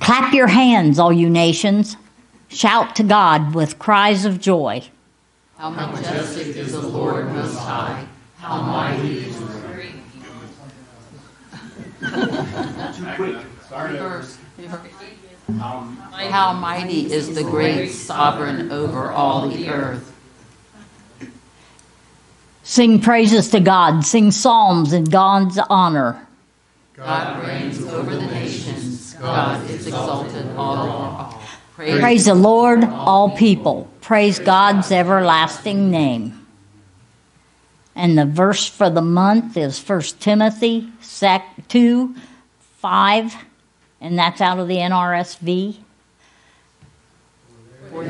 Clap your hands, all you nations. Shout to God with cries of joy. How majestic is the Lord Most High. How mighty is the great. Too quick. Sorry. Reverse. How mighty is the great sovereign over all the earth. Sing praises to God. Sing psalms in God's honor. God reigns over the nations. God is exalted all all. Praise Praise the Lord, all people. Praise God's everlasting name. And the verse for the month is 1 Timothy sec- 2 5, and that's out of the NRSV.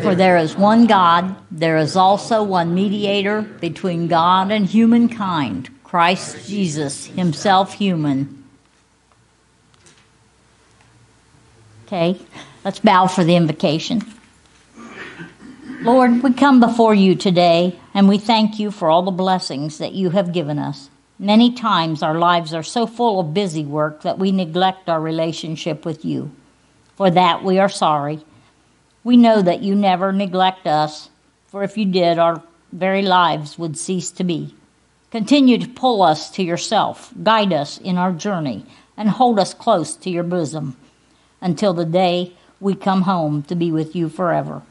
For there is one God, there is also one mediator between God and humankind, Christ Jesus, himself human. Okay, let's bow for the invocation. Lord, we come before you today and we thank you for all the blessings that you have given us. Many times our lives are so full of busy work that we neglect our relationship with you. For that we are sorry. We know that you never neglect us, for if you did, our very lives would cease to be. Continue to pull us to yourself, guide us in our journey, and hold us close to your bosom until the day we come home to be with you forever.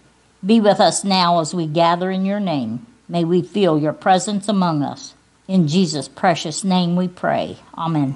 Be with us now as we gather in your name. May we feel your presence among us. In Jesus' precious name we pray. Amen.